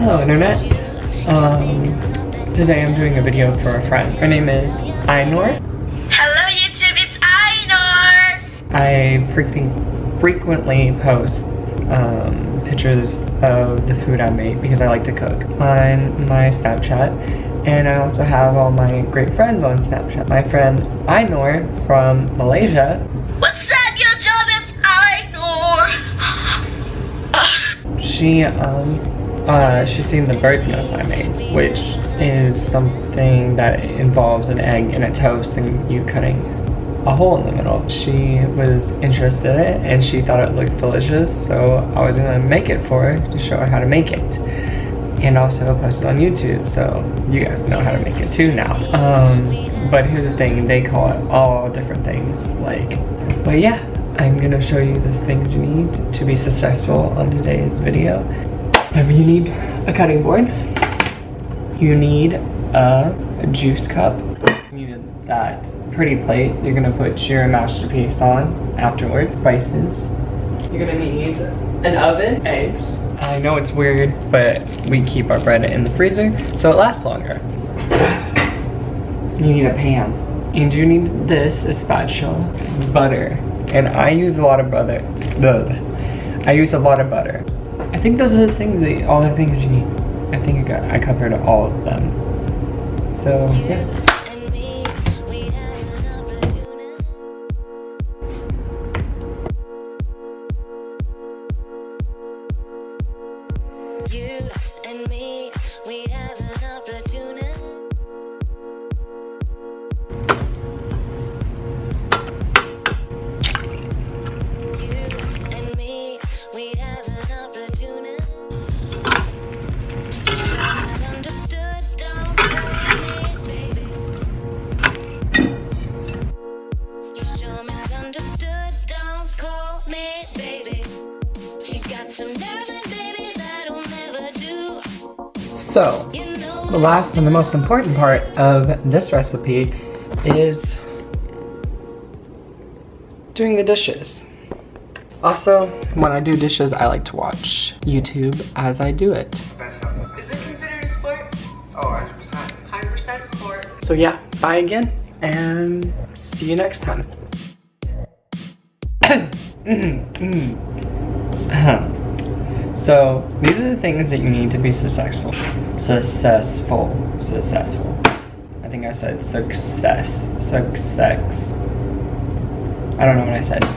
Hello internet. Um, today I'm doing a video for a friend. Her name is Ainur. Hello YouTube, it's Ainur! I freaking frequently post um, pictures of the food I make because I like to cook on my Snapchat. And I also have all my great friends on Snapchat. My friend Ainur from Malaysia. What's up YouTube, it's Ainur! She um uh she's seen the bird's nest I made, which is something that involves an egg and a toast and you cutting a hole in the middle. She was interested in it and she thought it looked delicious, so I was gonna make it for her to show her how to make it. And also post it on YouTube, so you guys know how to make it too now. Um, but here's the thing, they call it all different things, like, but yeah, I'm gonna show you the things you need to be successful on today's video. You need a cutting board, you need a juice cup, you need that pretty plate you're gonna put your masterpiece on afterwards, spices. You're gonna need an oven, eggs. I know it's weird, but we keep our bread in the freezer so it lasts longer. You need a pan. And you need this, a spatula, butter. And I use a lot of butter. Ugh. I use a lot of butter. I think those are the things, that, all the things you need. I think I, got, I covered all of them. So, yeah. So, the last and the most important part of this recipe is doing the dishes. Also, when I do dishes, I like to watch YouTube as I do it. Best stuff. Is it considered a sport? Oh, 100%. 100% sport. So yeah, bye again, and see you next time. Mm, mm. So these are the things that you need to be successful. Successful. Successful. I think I said success. Success. I don't know what I said.